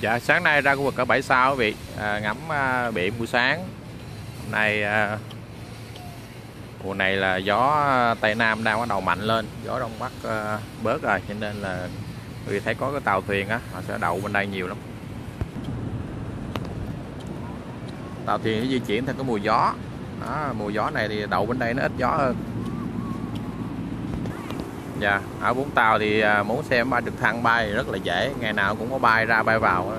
Dạ sáng nay ra khu vực ở bãi sao quý vị. À, ngắm à, biển buổi sáng. Hôm nay à, mùa này là gió à, tây nam đang bắt đầu mạnh lên. Gió đông bắc à, bớt rồi cho nên là vì vị thấy có cái tàu thuyền á họ sẽ đậu bên đây nhiều lắm. Tàu thuyền nó di chuyển theo cái mùa gió. Đó, mùa gió này thì đậu bên đây nó ít gió hơn. Dạ, ở Vũng Tàu thì à, muốn xem ba trực thăng bay rất là dễ, ngày nào cũng có bay ra bay vào.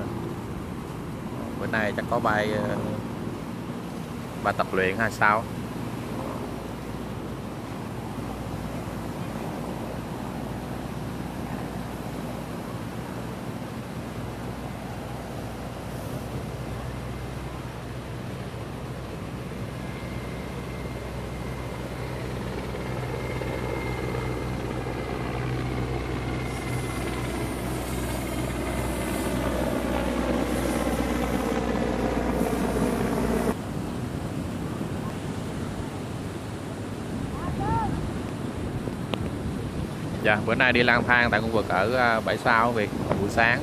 Bữa nay chắc có bay ờ, ba tập luyện hay sao? Dạ, bữa nay đi lang thang tại khu vực ở à, bãi sao việc buổi sáng.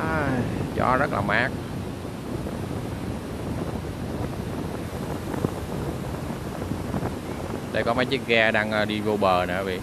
À, gió rất là mát. Đây có mấy chiếc ghe đang à, đi vô bờ nè quý vị.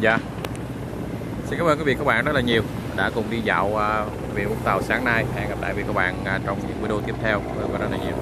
Dạ. Xin cảm ơn quý vị các bạn rất là nhiều đã cùng đi dạo à, uh, biển Vũng Tàu sáng nay. Hẹn gặp lại quý vị các bạn à, trong những video tiếp theo. Cảm ơn rất là nhiều.